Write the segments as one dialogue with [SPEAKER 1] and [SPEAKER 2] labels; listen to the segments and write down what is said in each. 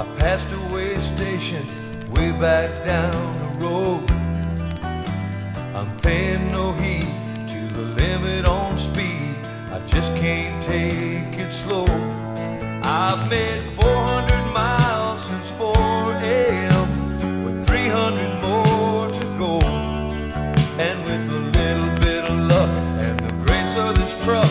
[SPEAKER 1] I passed a weigh station way back down the road. I'm paying no heed to the limit just can't take it slow. I've made 400 miles since 4 a.m. with 300 more to go. And with a little bit of luck and the grace of this truck,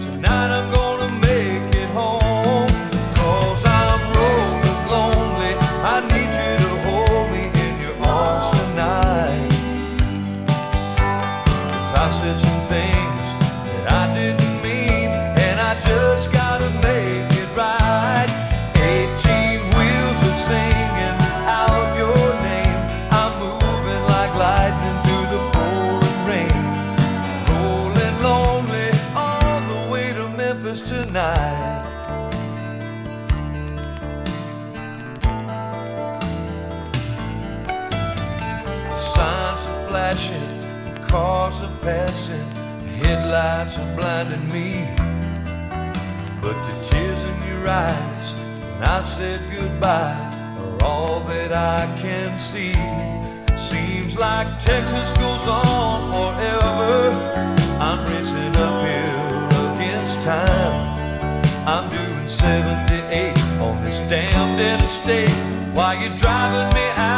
[SPEAKER 1] tonight I'm gonna make it home. Cause I'm rolling lonely. I need you to hold me in your arms tonight. Cause I said some things Tonight. Signs are flashing, cars are passing, headlights are blinding me. But the tears in your eyes when I said goodbye are all that I can see. Seems like Texas goes on forever. I'm racing uphill against time. I'm doing 78 on this damned interstate while you're driving me out.